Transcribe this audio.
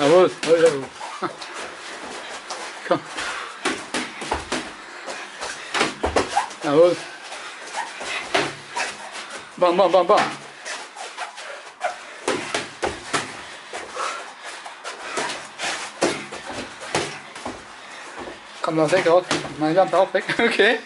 Jawohl, jawohl. Komm. Jawohl. Bam, bam, bam, bam. Komm, lass weg raus. Meine Lampe auch weg. Okay.